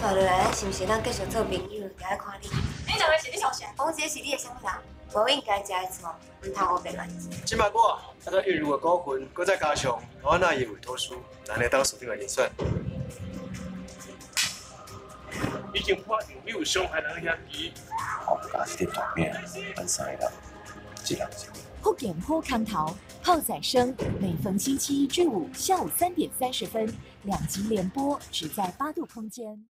坐落来，是毋是咱继续做朋友？就爱看你。你两个是你小贤，王姐是你的什么人？我应该食的错，唔通我白乱食。今摆我，阿个玉如的股份，搁再加上我那一委托书，咱来当锁定的人选。已经发现没有伤害人的痕迹。我唔敢点当面，咱三个人，这能就。福建福康桃炮仔声，每逢星期一至五下午三点三十分，两集联播，只在八度空间。